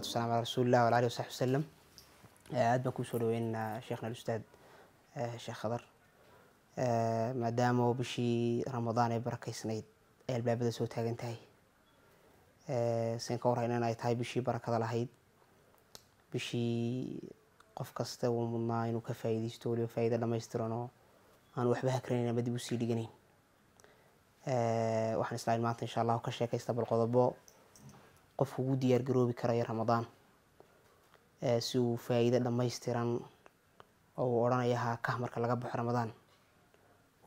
wasalaatu wasalaam calaa rasuulillah wala alihi wasaxbi wasalam aad baan ku soo dhaweynaynaa sheekhna alustaad sheekh khadar. Maadaama bishii ramadaan ee barakeysnayd ay albaabada soo taagan tahay sin ka warrayna in ay tahay bishii barakada lahayd. Bishii qof kasta uu mudnaa inuu ka faa'iidaysto waliba faa'iida dhamaystiran oo aan waxba hakranayn ama dib u sii dhiganayn. Waxaan islaahin maanta insha allahu ka sheekaysta bal qodobo qofku ugu diyaar garoobi karayo ramadaan si uu faa'iido dhammaystiran oo uu odhanayaha kah marka laga baxo ramadaan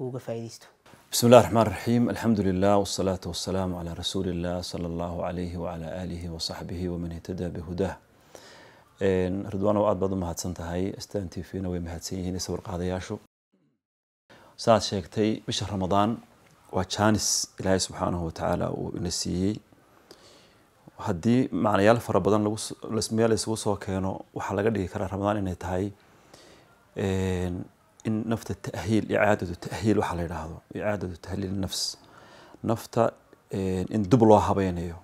uu uga faa'iidaysto بسم الله الرحمن الرحيم الحمد لله والصلاة والسلام على رسول الله صلى الله عليه وعلى آله وصحبه ومن اهتدى بهداه ridwaan aad baad u mahadsan tahay stan t v-na way mahadsan yihiin sawir qaadayaashu saaad sheegtay bisha ramadaan waa jaanis ilaahay subxaanahu watacaala uu ina siiyey haddii macnayaal fara badan meel isugu soo keeno waxaa laga dhigi karaa ramadaan inay tahay in nafta tahiil icaadatu tahiil waxaa la yidhaahdo icaadatu tahliil nafs. Nafta in dib loo habeynayo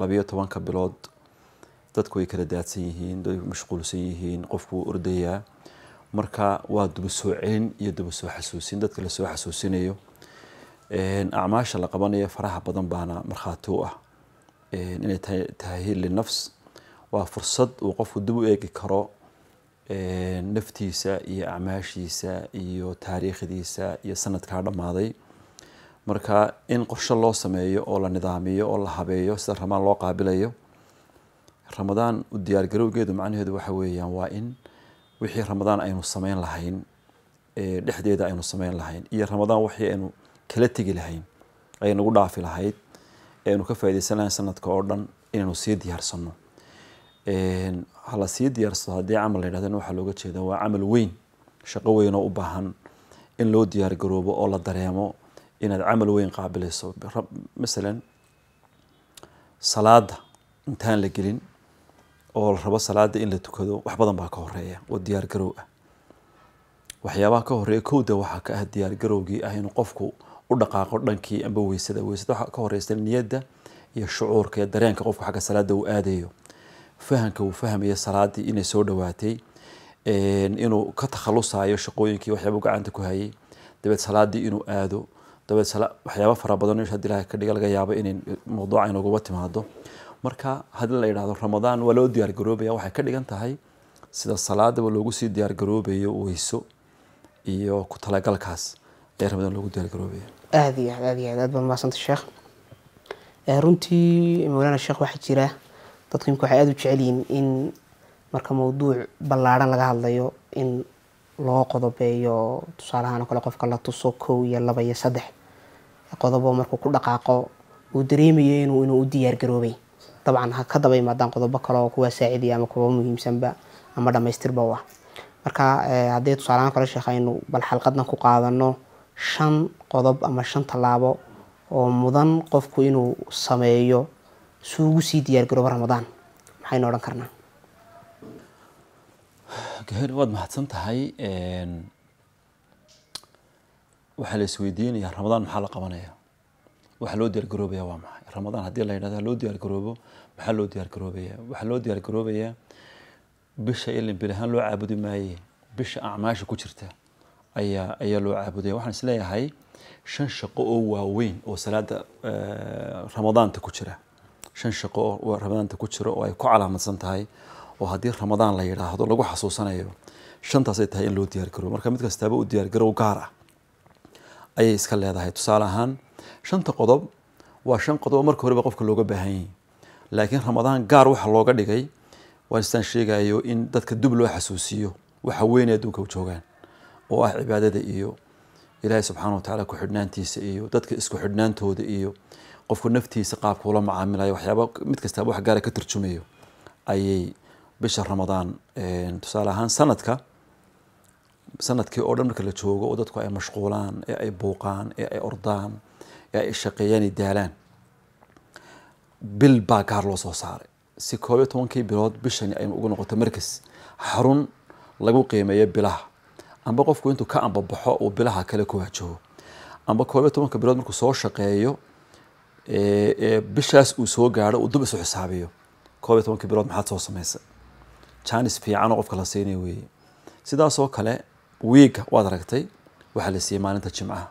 labiyo tobanka bilood dadku way kala daadsan yihiin way mashquulsan yihiin qofku wuu ordayaa. Marka waa duba soo celin iyo duba soo xasuusin dadka la soo xasuusinayo. Acmaasha la qabanayo faraha badan baana markhaati u ah inay tahay tahiil linafs waa fursad uu qofku dib u eegi karo naftiisa iyo acmaashiisa iyo taariikhdiisa iyo sanadkaa dhammaaday. Marka in qorshe loo sameeyo oo la nidaamiyo oo la habeeyo sida ramaan loo qaabilayo ramadaan u diyaargarowgeedu macnaheedu waxa weeyaan waa in wixii ramadaan aynu sameyn lahayn dhexdeeda aynu sameyn lahayn iyo ramadaan wixii aynu kala tegi lahayn ay nagu dhaafi lahayd aynu ka faaideysan lahayn sanadka oo dhan inaynu sii diyaarsano hala sii diyaarsado haddii camal la yidhahdana waxaa looga jeeda waa camal weyn shaqo weyn oo u baahan in loo diyaargaroobo oo la dareemo inaad camal weyn qaabilayso. Masalan salaada intaan la gelin oo la rabo salaada in la tukado wax badan baa ka horreeya oo diyaargarow ah. Waxyaabaha ka horreeya kowda waxaa ka ah diyaargarowgii ah inuu qofku u dhaqaaqo dhankii amba weysada. Weysada waxaa ka horeysa niyadda iyo shucuurka iyo dareenka qofku xagga salaada uu aadayo fahamka uu fahmaya salaadii inay soo dhawaatay inuu ka takhalusayo shaqooyinkii waxyaaba gacanta ku hayay. Dabeed salaadii inuu aado dabeed waxyaaba fara badan haddii ilahay ka dhiga laga yaabo inay mawduuca inooguba timaado marka haddii la yidhahdo ramadaan waa loo diyaargaroobaya waxay ka dhigan tahay sida salaadaba loogu sii diyaargaroobayo weyso iyo ku talagalkaas ayaa ramadaan loogu diyaargaroobaya aada iyo aad aad iyo aad aad baad mahadsanta sheekh runtii mawlaana sheekh waxaa jira dadku imika waxay aada u jecel yihiin in marka mawduuc ballaarhan laga hadlayo in loo qodobeeyo tusaalahaan oo kale qofka la tuso kow iyo laba iyo saddex qodobo markuu ku dhaqaaqo uu dareemayo inuu inuu u diyaargaroobay dabcan ha ka daba imaadaan qodobo kale oo kuwa saacidiya ama kuwa muhiimsanba ama dhamaystirba u ah marka haddii tusaalahaan kale sheekh aynu bal xalqadna ku qaadano shan qodob ama shan tallaabo oo mudan qofku inuu sameeyo si ugu sii diyaargaroobo ramadaan maxaynu odhan karnaa? Gaheri waad mahadsan tahay waxaa la isweydiinayaa ramadaan maxaa la qabanaya? Waxaa loo diyaargaroobaya waa maxay? Ramadaan haddii la yidhahdo loo diyaargaroobo maxaa loo diyaargaroobaya waxaa loo diyaargaroobayaa bisha ilin bil ahaan loo caabudi maaye bisha acmaasha ku jirta ayaa ayaa loo caabudaya waxaan is leeyahay shan shaqo oo waaweyn oo salaada ramadaanta ku jira. Shan shaqo oo ramadaanta ku jira oo ay ku calaamadsan tahay oo haddii ramadaan la yidhaahdo lagu xasuusanayo shantaasay tahay in loo diyaargaroobo marka mid kastaaba u diyaargarow gaar ah ayay iska leedahay. Tusaale ahaan shanta qodob waa shan qodob oo marka horeba qofka looga baahan laakiin ramadaan gaar waxa looga dhigay waan istaan sheegayo in dadka dub loo xasuusiyo waxa weyn ee adduunka joogaan oo ah cibaadada iyo ilaahay subxaana wa tacaala ku-xidhnaantiisa iyo dadka isku xidhnaantooda iyo qofku naftiisa qaabka ula macaamilayo waxyaaba mid kastaaba wax gaara ka turjumayo ayay bisha ramadaan tusaale ahaan sanadka sannadkii oo dhan marka la joogo oo dadku ay mashquulaan ee ay buuqaan ee ay ordaan ee ay shaqeeyaan ay daalaan bil baa gaar loo soo saaray. Si koob iyo tobankii bilood bishani ay ugu noqoto markas xarun lagu qiimeeyo bilaha amba qofku intuu ka ambabaxo uu bilaha kale ku waajaho amba koob iyo tobanka bilood markuu soo shaqeeyo bishaas uu soo gaadho uu dub isu xisaabiyo. Koob iyo tobankii bilood maxaad soo samaysay jaanis fiican oo qofka la siinaya weeye. Sidaasoo kale wiiga waad aragtay waxaa la siiyey maalinta jimcaha.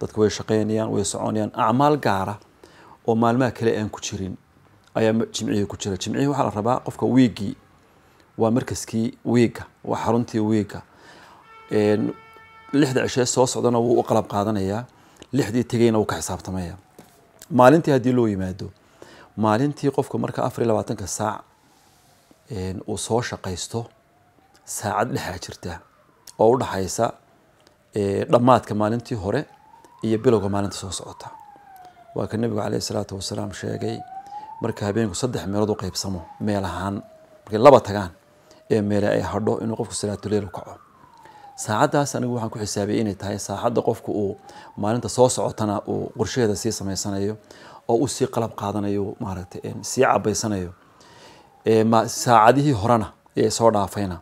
Dadka way shaqaynayaan way soconayaan acmaal gaara oo maalmaha kale aan ku jirin ayaa jimcihii ku jira. Jimcihii waxaa la rabaa qofka wiigii waa markaskii wiiga waa xaruntii wiiga lixda cishee soo socdana wuu u qalab qaadanayaa lixdii tegeyna wuu ka xisaabtamaya. Maalintii haddii loo yimaado maalintii qofka marka afar iyo labaatanka saac uu soo shaqaysto saacad dhexaa jirta oo u dhaxaysa dhammaadka maalintii hore iyo bilowga maalinta soo socota. Waa ka nebigu caleyhi salaatu wasalaam sheegay marka habeenku saddex meelood u qeybsamo meel ahaan markay laba tagaan ee meele ay hadho inuu qofku salaatuleyl u kaco saacaddaas anigu waxaan ku xisaabiyay inay tahay saacadda qofku uu maalinta soo socotana uu qorshaheeda sii samaysanayo oo uu sii qalab qaadanayo maaragtay sii cabaysanayo saacadihii horena ee soo dhaafayna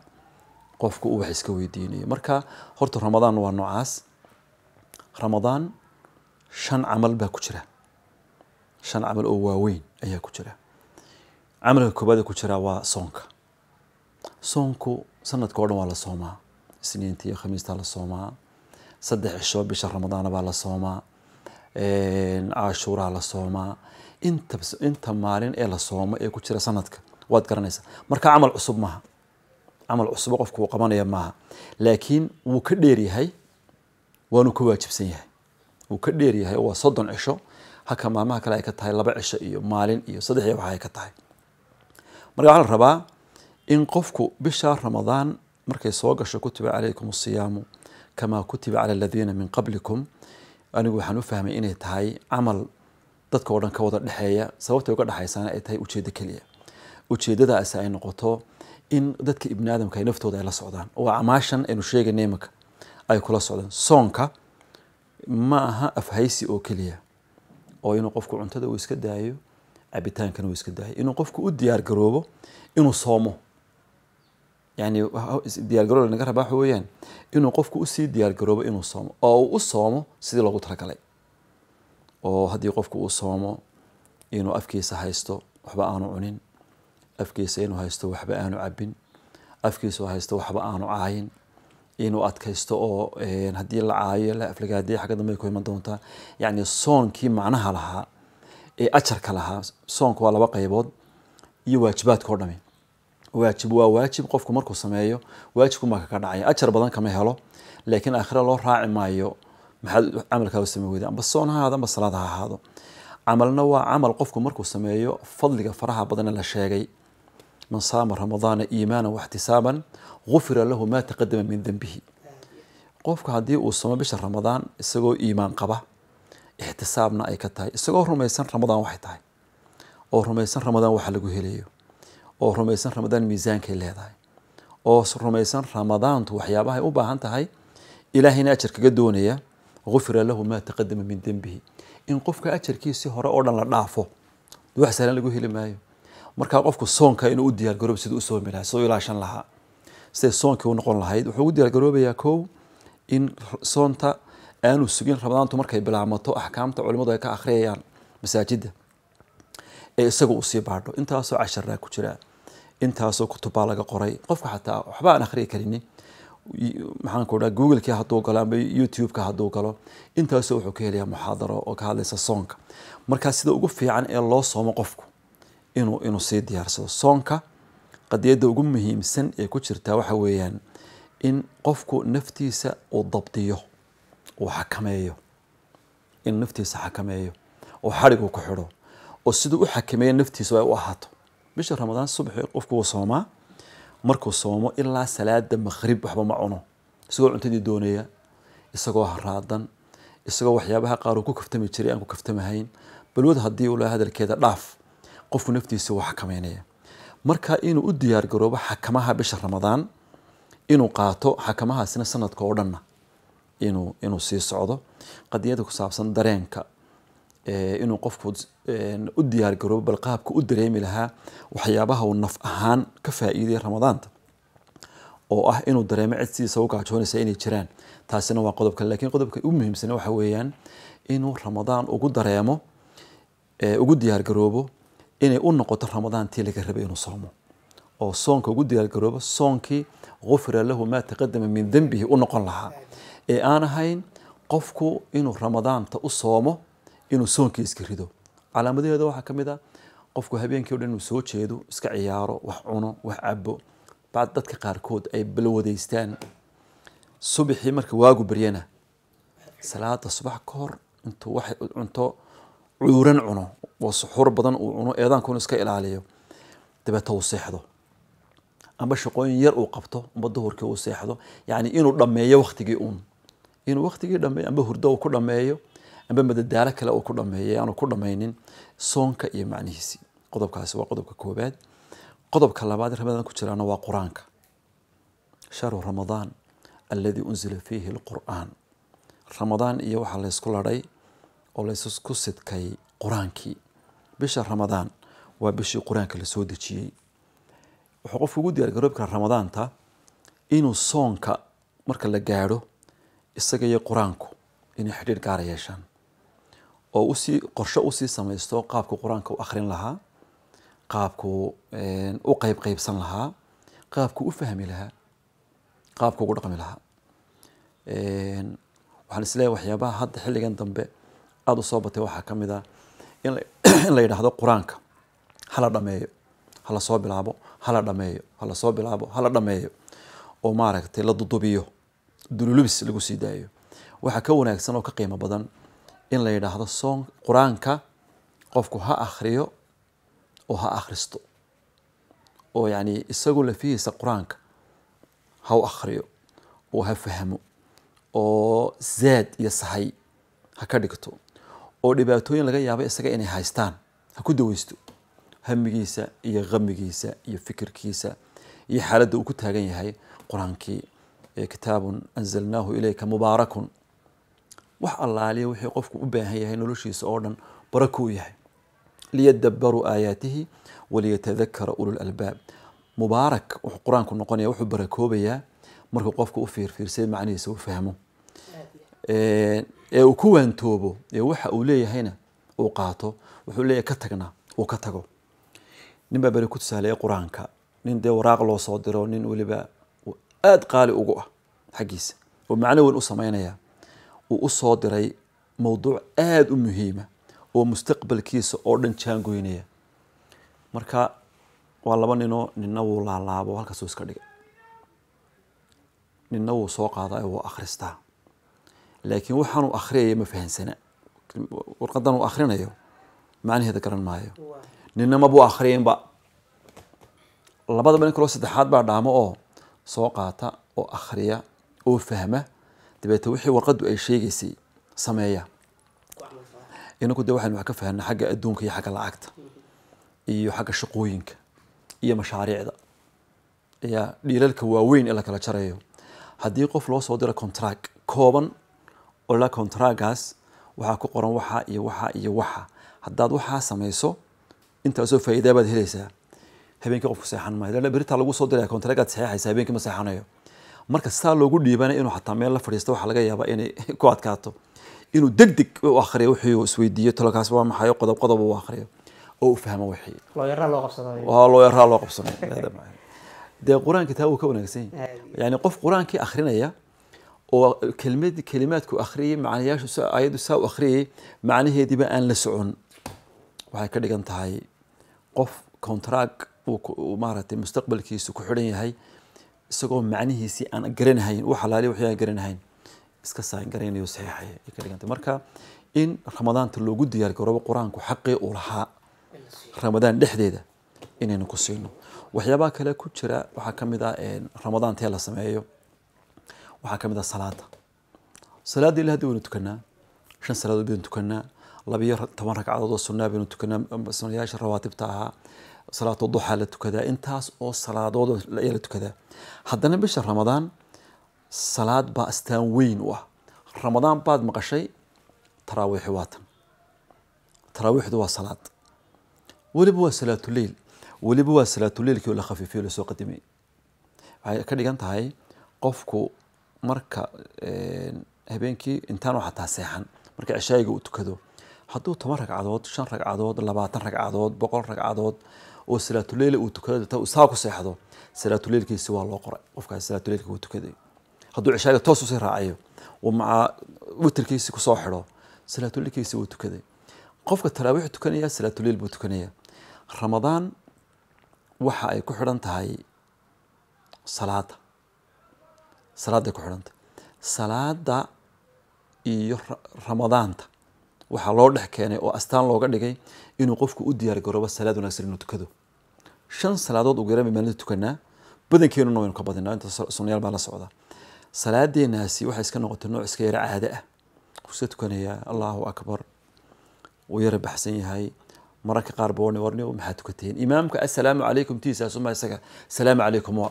qofku uu wax iska weydiinayo. Marka horta ramadaan waa noocaas. Ramadaan shan camal baa ku jira. Shan camal oo waaweyn ayaa ku jira. Camalka koobaad ku jira waa soonka. Soonku sanadka o dhan waa la soomaa isniinta iyo khamiistaa la soomaa. Saddex cisho bisha ramadaana baa la soomaa. Cashuuraa la soomaa. Inta inta maalin ee la soomo ee ku jira sanadka waad garanaysaa. Marka camal cusub maaha. Camal cusub qofku uu qabanaya maaha. Laakiin wuu ka dheer yahay waanu ka waajibsan yahay. Wuu ka dheer yahay oo waa soddon cisho. Halka maalmaha kale ay ka tahay laba cisho iyo maalin iyo saddex iyo waxa ay ka tahay. Marka waxaa la rabaa in qofku bisha ramadaan markay soo gasho kutiba calaykum asiyaamu kamaa kutiba cala aladiina min qablikum. Anigu waxaan u fahmay inay tahay camal dadka oo dhan ka wada dhexeeya sababtay uga dhexaysana ay tahay ujeeddo keliya. Ujeeddadaasi ay noqoto in dadka ibni aadamka ay naftooda ay la socdaan. Oo acmaashan aynu sheegayna imanka ay kula socdaan. Soonka ma aha afhaysi oo keliya oo inuu qofku cuntada uu iska daayo cabitaankana uu iska daayo. Inuu qofku u diyaar garoobo inuu soomo yani diyaargaroob lanaga rabaa waxa weeyaan inuu qofku u sii diyaargaroobo inuu soomo. Oo uu u soomo sidii loogu talagalay. Oo haddii qofku uu soomo inuu afkiisa haysto waxba aanu cunin. Afkiisa inuu haysto waxba aanu cabin afkiisa haysto waxba aanu caayin. Inuu adkaysto oo haddii la caayo la aflagaadiya xagga ku iman doontaa. Yacni soonkii macnaha lahaa ee ajarka lahaa soonka waa laba qaybood iyo waajibaadka o dhami waajib waa waajib qofku markuu sameeyo waajibkumaa kaga dhacaya ajar badan kama helo laakiin aakhira loo raaci maayo maxaad camalkaa u weyda amba soon ha ahaado amba salaad ha ahaado. Camalna waa camal qofku markuu sameeyo fadliga faraha badane la sheegay. Man saama ramadaana iimaana waxtisaaban gufira lahu ma taqadama min dembihi qofku haddii uu somo bisha ramadaan isagoo iimaan qaba ixtisaabna ay ka tahay. Isagoo rumaysan ramadaan waxay tahay. Oo rumaysan ramadaan waxa lagu helayo oo rumaysan ramadaan miisaankay leedahay oo rumaysan ramadaantu waxyaabahay u baahan tahay ilaahayna ajar kaga doonaya gufira lahu ma taqadama min dembihi in qofka ajarkiisii hore oo dhan la dhaafo wax sahlan lagu heli maayo. Markaa qofku soonka inuu u diyaargaroobo siduu u lahaa siduu ilaashan lahaa siday soonkii u noqon lahayd wuxuu u diyaargaroobayaa kow in soonta aanu sugin ramadaantu markay bilaamato axkaamta culimadu ay ka akhriyayaan masaajidda ee isaga uu baadho. Intaasoo casharaa ku jira. Intaasoo kutubaa laga qoray. Qofka xataa waxba aan akhriyi karinin maxaanku dhaa googlekii hadduu galo amba youtube-ka hadduu galo intaasoo wuxuu ka helayaa muxaadaro oo ka hadlaysa soonka markaa sida ugu fiican ee loo soomo qofku inuu inuu sii diyaarsado soonka qadiyadda ugu muhiimsan ee ku jirtaa waxa weeyaan in qofku naftiisa uu dabdiyo uu xakameeyo. In naftiisa xakameeyo oo xadhig ku xidho oo siduu u xakameeya naftiisa ay u ahaato. Bisha ramadaan subaxi qofku wuu soomaa markuu soomo ilaa salaada maqrib waxba ma cuno. Isagoo cuntadii doonaya isagoo haraadan isagoo waxyaabaha qaar uu ku kaftami jiray aan ku kaftamahayn. Balwad haddii uu laha hadalkeeda dhaaf qofku naftiisa wuu xakameynaya marka inuu u diyaar garoobo xakamaha bisha ramadaan inuu qaato xakamahaasina sanadka oo dhanna inuu inuu sii socdo qadiyada ku saabsan dareenka inuu qofku u diyaar garoobo bal qaabka u dareemi lahaa waxyaabaha uu naf ahaan ka faa'iidaya ramadaanta oo ah inuu dareemo cid sidiisa u gaajoonaysa inay jiraan. Taasina waa qodobka laakiin qodobka u muhiimsana waxa weeyaan inuu ramadaan ugu dareemo ugu diyaar garoobo inay u noqoto ramadaantii laga rabay inuu soomo. Oo soonka ugu diyaargaroobo soonkii gufira lahu maa taqadama min dembihi u noqon lahaa. Ee aan ahayn qofku inuu ramadaanta u soomo inuu soonkii iska rido. Calaamadaheeda waxaa ka mid ah qofku habeenkii o dhan inuu soo jeedo iska ciyaaro wax cuno wax cabo bacd dadka qaarkood ay balwadaystaan subaxii marka waagu baryana salaada subax ka hor intuu wax cunto cuuran cuno oo suxuur badan uu cuno eedaankuna iska ilaaliyo. Dabeeta uu seexdo. Amba shaqooyin yar uu qabto amba duhurkii uu seexdo yacni inuu dhammeeyo waktigii uun. Inuu waktigii dhameeyo amba hurdo uu ku dhameeyo amba madadaalo kale uu ku dhameeyo aanu ku dhamaynin soonka iyo macnihiisii qodobkaasi waa qodobka koobaad qodobka labaad ramadaan ku jiraana waa qur'aanka. Shahru ramadaan alladii unzila fiihi alqur'aan ramadaan iyo waxaa laysku ladhay oo laysku sidkay qur'aankii. Bisha ramadaan waa bishii qur'aanka la soo dejiyey. Wuxuu qofku ugu diyaar garoobi karaa ramadaanta inuu soonka marka la gaadho isaga iyo qur'aanku inay xidhiir gaara yeeshaan oo u sii qorshe u sii samaysto qaabku qur'aanka u akhrin lahaa qaabku u qeyb qeybsan lahaa qaabku u fahmi lahaa qaabku ugu dhaqmi lahaa. Waxaan is leeyahay waxyaabaha hadda xilligan dambe aada u soo batay waxaa ka mid ah in la yidhaahdo qur'aanka hala dhameeyo hala soo bilaabo hala dhameeyo hala soo bilaabo hala dhameeyo oo maaragtay la dudubiyo dululubis lagu sii daayo. Waxaa ka wanaagsan oo ka qiimo badan in la yidhaahdo soon qur'aanka qofku ha akhriyo oo ha akhristo. Oo yacni isagoo lafihiisa qur'aanka ha u akhriyo oo ha fahmo oo zaad iyo sahay ha ka dhigto oo dhibaatooyin laga yaabo isaga inay haystaan ha ku daweysto. Hamigiisa iyo qamigiisa iyo fikirkiisa iyo xaaladda uu ku taagan yahay qur'aankii kitaabun anzalnaahu ilayka mubaarakun wax allaaliya wixii qofku u baahan yahay noloshiisa oo dhan barako u yahay. Liyadabaruu aayaatihi waliyatadakara ulul albaab. Mubaarak wuxuu qur'aanku noqonaya wuxuu barakoobayaa markuu qofku u fiirfiirsay macnihiisa u fahmo. Ee uu ku waantoobo ee waxa uu leeyahayna uu qaato wuxuu leeyahay ka tagna uu ka tago. Nin baa beri ku tusaaleeya qur'aanka. Nin dee waraaq loo soo diro nin weliba aada qaali ugu ah xaggiisa. Oo macno weyn u sameynaya uu u soo diray mowduuc aada u muhiima oo mustaqbalkiisa oo dhan jaangoynaya marka waa laba ninoo nina wuu laalaabo halkaasuu iska dhigay. Nina wuu soo qaadaa wuu akhristaa. Laakiin waxaanuu akhriyaya ma fahansana. Warqadan uu akhrinayo macnaheeda garan maayo. Nina mabuu akhriyaynba. Labadaba nin kaloo saddexaad baa dhaamo oo soo qaata oo akhriya oo fahma dabeete wixii warqaddu ay sheegaysay sameeya. Inaku de waxaynu wax ka fahanna xagga adduunka iyo xagga lacagta iyo xagga shaqooyinka iyo mashaariicda ya dhiilalka waaweyn ee la kala jarayo haddii qof loo soo diro contract kooban oo la contractgaas waxaa ku qoran waxa iyo waxa iyo waxa. Haddaad waxaa samayso intaasoo faa'iidaa baad helaysaa. Habeenkii qofku seexan maayo. Lana beritaa lagu soo diraya contractaad saxeexaysa habeenkii ma seexanayo marka saa loogu dhiibana inuu xataa meel la fadhiisto waxaa laga yaabaa inay ku adkaato. Inuu deg deg u akhriyo wixii uu isweydiiyo talokaas waa maxayo qodob qodob uu akhriyo oo u fahmo wixii. Waa loo yaraa loo qabsanayo dee qur'aanka taa wuu ka wanaagsan yahay. Yani qof qur'aankii akhrinaya oo kelimad kelimaadku akhriyay macnayaashu sa ayaddu saa u akhriyay macnaheediiba aan la socon. Waxay ka dhigan tahay qof contract uu maaragtay mustaqbalkiisu ku xidhan yahay isagoo macnihiisii aan garanahayn u xalaaliya wixii aan garanahayn iska saan garanayo saxiixaya ay ka dhigantay marka in ramadaanta loogu diyaar garoobo qur'aanku xaqii uu lahaa ramadaan dhexdeeda inaynu ku siino waxyaabaha kale ku jira waxaa ka mid ah ramadaantee la sameeyo. Waxaa ka mid ah salaada salaadda ila haddi waynu tukanaa shan salaadood baynu tukanaa labiyo toban ragcadood oo sunnaa baynu tukanaa sunnayaasha rawaatibta ahaa salaatu duxaa la tukadaa. Intaas oo salaadood ayaa la tukadaa. Haddana bisha ramadaan salaad baa astaan weyn u ah. Ramadaan baad maqashay taraawiixi waa tan. Taraawiixdu waa salaad. Weliba waa salaatuleyl weliba waa salaatuleylkii oo la khafiifiyo la soo qadimay. Waxay ka dhigan tahay qofku marka habeenkii intaanu xataa seexan marka cishaayiga uu tukado hadduu toban ragcadood shan ragcadood labaatan ragcadood boqol ragcadood oo salaatuleil uu tukado ta saa ku seexdo salaatuleilkiisi waa loo qoray. Qofkaas salaatuleilka uu tukaday. Hadduu cishaaga toos u sii raacayo maca witrkiisi ku soo xidho salaatuleilkiisi wuu tukaday. Qofka taraawiix tukanaya salaatuleil buu tukanaya. Ramadaan waxa ay ku xidhan tahay salaada. Salaaday ku xidhan salaada iyo ramadaanta waxaa loo dhex keenay oo astaan looga dhigay inuu qofku u diyaar garoobo salaad wanaagsan inuu tukado. Shan salaadood ugu yaraan maalinta tukanaa badankeenuna waynu ka badinaa inta sunnayaal baa la socda. Salaadeenaasi waxay iska noqotay nooc iska yara caade ah. Iska tukanaya allahu akbar. Wuu yara baxsan yahay. Mararka qaar ba warni maxaa tukateen? Imaamka assalaamu calaykum tiisaasuma isaga salaamu calaykum. Wa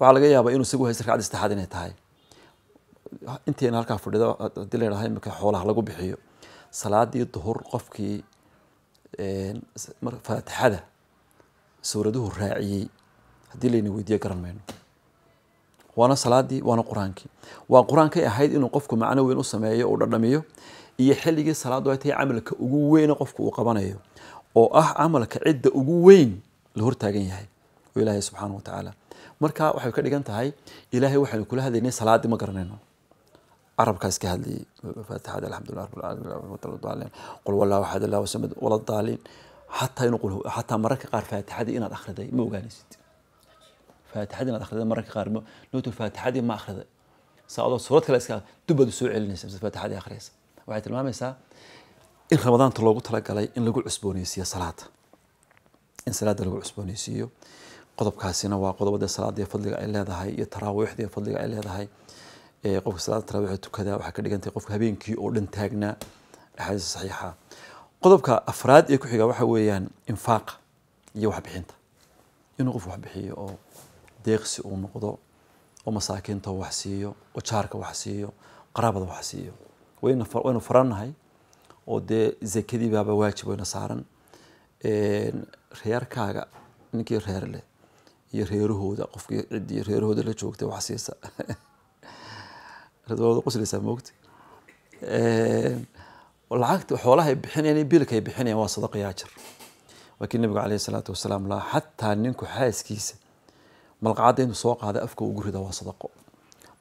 waxaa laga yaabaa inuu isagu haysta ragcadda saddexaad inay tahay. Inteena halkaa fadhida haddii la yidhaha imika xoolaha lagu bixiyo salaadii duhur qofkii faatixada suuraduhu raaciyey. Haddii layna weydiiyo garan mayno. Waana salaadii waana qur'aankii. Waa qur'aankay ahayd inuu qofku macno weyn u sameeyo uu dhadhamiyo iyo xilligii salaadu ay camalka ugu weyne qofku uu qabanayo oo ah camalka cidda ugu weyn la hortaagan yahay ilaahay subxaana wa tacaala marka waxay ka dhigan tahay ilaahay waxaynu kula hadlaynay salaadii ma garanayno carabkaas ka hadlayay faatixada alxamdulilah rabbilcaalamiin qul wallahu axad allahu samad wala daaliin xataa inuu qul xataa mararka qaar faatixadii inaad akhriday ma ogaanaysid. Faatixadii inaad akhriday mararka qaar nootu faatixadii ma akhriday. Saa adoo suurad kale iska dubaad soo celinaysa mise faatixadii akhriyaysa waxay tilmaamaysaa in ramadaanta loogu talagalay in lagu cusbooneysiiyo salaada in salaada lagu cusbooneysiiyo qodobkaasina waa qodobada salaada fadliga ay leedahay iyo taraawiixda fadliga ay leedahay qofka salaada taraawiixda tukada waxaa ka dhigantahay qofka habeenkii oo dhan taagnaa axaadiis saxiixa. Qodobka afraad ee ku waxa weeyaan infaaqa iyo waxbixinta inuu qof waxbixiyo oo deeqsi uu noqdo oo masaakiinta wax siiyo oo jaarka wax siiyo qaraabada wax siiyo. Waynu farannahay oo dee zakadii baaba waajib wayna saaran. Reerkaaga ninkii reer leh iyo reerahooda qofkii ciddii reerahooda la joogtay wax siisa wada qoslaysaa moogta lacagta xoolaha ay bixinayaan biilka ay bixinayaan waa sadaqa yaa jir. Waa kii nabigu caleyhi salaatu wasalaam laa xataa ninku xaaskiisa malqacadda intuu soo qaaday afka ugu rida waa sadaqo.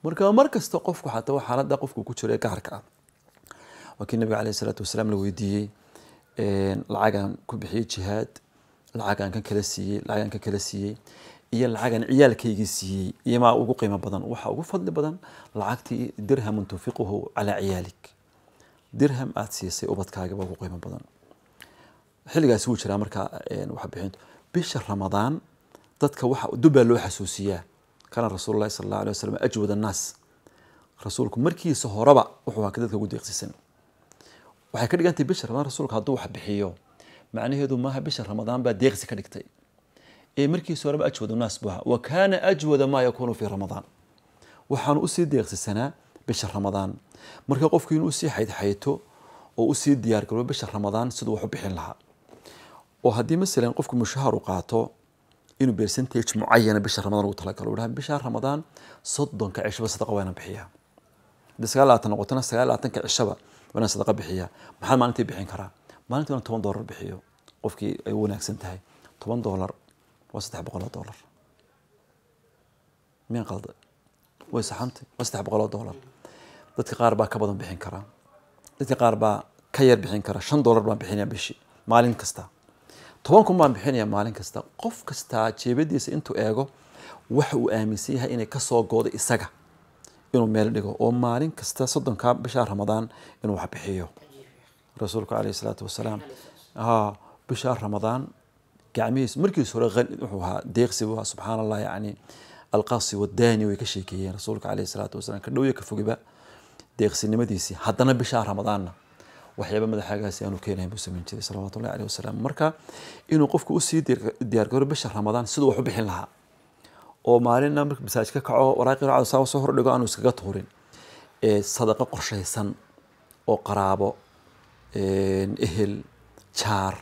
Marka mar kasta qofku xataa qofku ku jiro ee gaarka ah. Waa kii nabiga caleyhi salaatu wasalaam la weydiiyey lacagaan ku bixiyey jihaad lacagaan kan kala siiyey lacagaan kan kala siiyey iyo lacagan ciyaalkaygii siiyey iyo maa ugu qiimo badan waxaa ugu fadli badan lacagtii dirhamun tunfiquhu calaa ciyaalik dirham aada siisay ubadkaaga baa ugu qiimo badan. Xilligaasi wuu jiraa markaa waxbixintu bisha ramadaan dadka waxa dubbaa loo xasuusiyaa. Kana rasuululahi sala allahu alay wasalam ajwad annaas. Rasuulku markiisa horeba wuxuu ahaa dadka ugu deeqsisan. Waxay ka dhigantahay bisha ramadaan rasuulku hadduu wax macnaheedu maaha bisha ramadaan baa deeqsi ka dhigtay ee markiisa horeba ajwad annaas buu ahaa. Wa ajwada maa yakuunu fii ramadaan. Waxaanu u sii deeqsisanaa bisha ramadaan. Marka qofku inuu u sii xaydxayto oo u sii diyaargaro bisha ramadaan siduu wax u bixin lahaa. Oo haddii masalan qofku mushahar u qaato inuu percentage mucayana bisha ramadaan ugu talagalo dhaha bisha ramadaan soddonka cishaba sadaqa waana bixiyaa. Haddii sagaal noqotona sagaal cishaba waana sadaqa bixiyaa. Maxaa maalintii bixin karaa? Maalintii waan toban doolar bixiyo. Qofkii ay wanaagsan tahay. Toban doolar waa saddex boqol oo doolar miyan qalda way saxantay waa saddex boqol oo doolar dadka qaar baa ka badan bixin karaa dadka qaar baa ka yar bixin kara shan doolar baan bixinaya bishii maalin kasta toban kun baan bixinaya maalin kasta qof kastaa jeebadiisa intuu eego waxa uu aaminsan yahay inay ka soo goodo isaga inuu meel dhigo oo maalin kasta soddonka bisha ramadaan inuu wax bixiyo rasuulku caleyhi salaatu wasalaam bisha ramadaan gacmihiis. Markiis hore wuxuu ahaa deeqsi buu ahaa subxaana allah yacni alqaasi wadaani way ka sheekeeyeen rasuulka caleyhi salaatu wasalaam. Ka dhowya ka fogiba deeqsinimadiisii haddana bishaa ramadaanna waxyaaba madaxaagaasi aanu keenayn buu samayn jiray salawatullahi aleyh wasalam marka inuu qofku u sii diyaargaro bisha ramadaan siduu wax bixin lahaa. Oo maalinna marka masaaj ka kaco waraaqii racda saa soo hordhigo aanu iskaga tuurin. Sadaqo qorshaysan oo qaraabo ehel jaar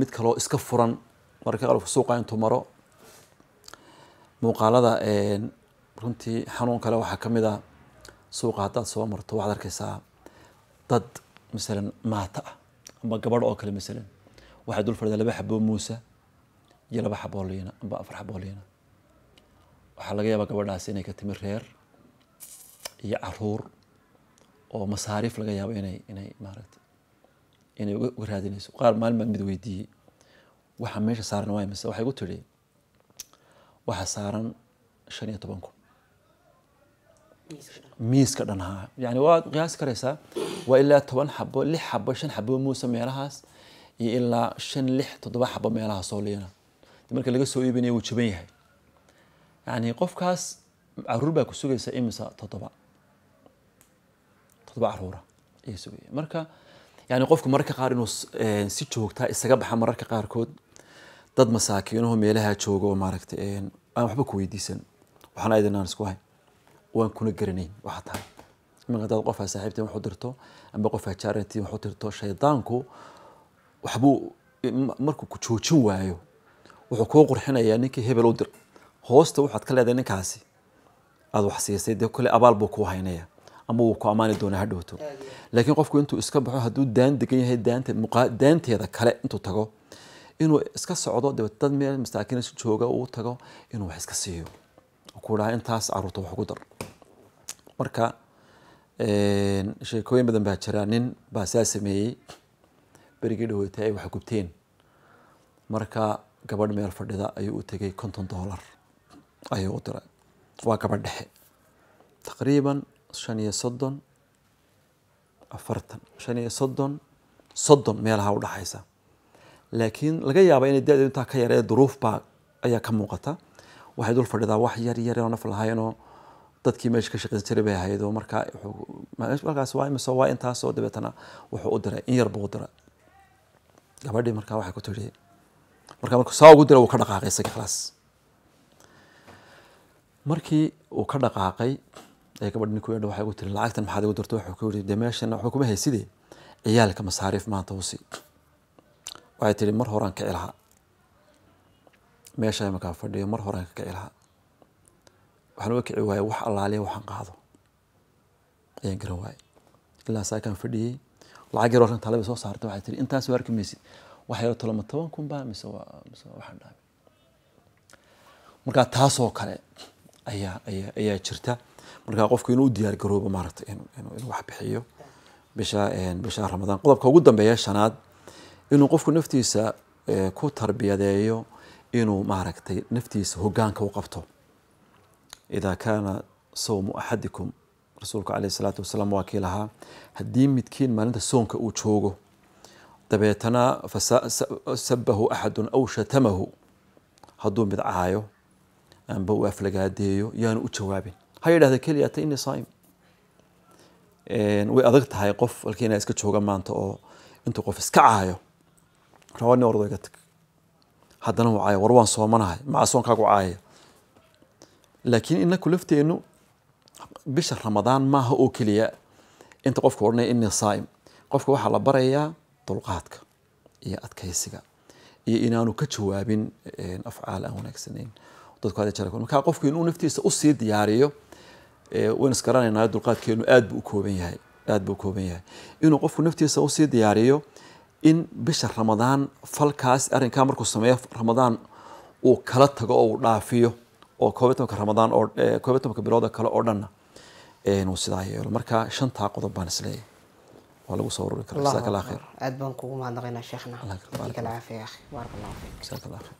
mid kaloo iska furan marka qalabka suuqa intuu maro. Muuqaalada runtii xanuun kale waxaa ka mid a suuqa haddaad soo marto waxaad arkaysaa dad masalan maata ah amba gabadh oo kale masalan waxay dul fadhidaa laba xaboo muusa iyo laba xaboo liina amba afar xaboo liina. Waxaa laga yaabaa gabadhaasi inay ka timi reer iyo carruur oo masaariif laga yaabo inay inay maaragtay inay uga raadinayso. Qaar maalin mid weydiiyey waxa meesha saaran waa mise waxay ku tidhi waxa saaran shan iyo toban kun. Miiska dhan haa yani waad qiyaasi karaysaa. Waa ilaa toban xabo lix xabo shan xabo muuse meelahaas iyo ilaa shan lix toddoba xabo meelahaas oo liina. Marka laga soo iibinaya wuu jaban yahay. Yani qofkaas carruur baa ku sugaysa imisa toddoba. Toddoba caruura ayay sugaya marka yani qofku mararka qaar inuu si joogtaa isaga baxa mararka qaarkood dad masaakiinuhu meelaha jooga oo maaragtay een, aan waxba ku weydiisan. Waxaana idin aan isku hay waan kuna garanayn waxa tahay. Imanka hadaad qofaa saaxiibtiin wax u dirto amba qofaa jaaratiin wax u dirto shaydaanku waxbuu markuu ku joojin waayo wuxuu kuu qurxinayaa ninkii hebel u dir. Hoosta waxaad ka leedahay ninkaasi aad wax siisay dee kole abaal buu kuu haynaya ama wuu ku ammaani doonaa ha dhowto laakiin qofku intuu iska baxo hadduu daan degan yahay daanteeda kale intuu tago inuu iska socdo dabeet dad meel masaakiin isu jooga uu tago inuu wax iska siiyo ku dhaha intaas carruurta wax ugu dar marka sheekooyin badan baa jira nin baa saa sameeyey berigii dhaweetay ay wax gubteen marka gabadh meel fadhida ayuu u tegay konton doolar ayuu u diray waa gabadh dhexe taqriiban shan iyo soddon afartan. Shan iyo soddon soddon meelaha u dhaxaysa. Laakiin laga yaaba inay da-deedu intaa ka yaree duruuf baa ayaa ka muuqata. Waxay dul fadhidaa wax yar yar oo naf lahaynoo dadkii meesha ka shaqeysan jiray bay ahayd marka wuxuu- markaas waa imise waa intaasoo dabeetana wuxuu u diray in yar buu u diray. Gabadhii markaa waxay ku tidhi marka markuu saa ugu diray wuu ka dhaqaaqay isaga khalaas markii uu ka dhaqaaqay gabadh ninku tiri lacagtan maxaad igu ciyaalka masaariif maanta mar horaan kici lahaa meesha imakaa wax allaaliya waxaan qaado. Ayaan garan waayey. Ilaa saakaan fadhiyey lacag yaroo ran talaba soo saartay waxay tihi intaas waa arki maysid wax yaro toloma toban kun baa mise waa mise waa waxaan dhahay. Marka taasoo kale ayaa ayaa ayaa jirta marka qofku inuu u diyaar garoobo maaragtay inuu inuu inuu wax bixiyo bisha bisha ramadaan. Qodobka ugu dambeeya shanaad inuu qofku naftiisa ku tarbiyadeeyo inuu maaragtay naftiisa hogaanka u qabto. Idaa kaana sawmu axadikum rasuulku caleyhi salaatu wasalaam waa kii lahaa haddii midkiin maalinta soonka uu joogo dabeetana fasabahu axadun aw shatamahu hadduu mid caayo amba aflagaadeeyo yaanu u jawaabin ha yidhahda keliya ta ini saim way adag tahay qof halkii inaa iska jooga maanta oo intuu qof iska caayo. Rawa nin ordo tag. Haddana uu caayo. War waan soomanahay maca soonkaagu caaya laakiin inaku lafteennu bisha ramadaan maaha oo keliya inta qofka odhanaya ini saim qofka waxaa la barayaa dulqaadka iyo adkaysiga iyo inaanu ka jawaabin afcaal aan wanaagsanayn dadku hada jara marka qofku inuu naftiisa u sii diyaariyo waynu isgaranaynaa dulqaadkeenu aad buu u kooban yahay aad buu u kooban yahay. Inuu qofku naftiisa u sii diyaariyo in bisha ramadaan falkaas arrinkaa markuu sameeyo ramadaan uu kala tago oo uu dhaafiyo oo koob iyo tobanka ramadaan oo koob iyo tobanka bilooda kale oo dhanna een, uu sidaa yeelo. Marka shantaa qodob baan is leeyahay waa lagu soo ururi karaa jazaaka allah khayr. Aad baan kugu mahadnaqaynaa sheekhna. Allah akbar. yadika alcaafiya ya akhi baarak allahu fiik. Jazaaka allah khayr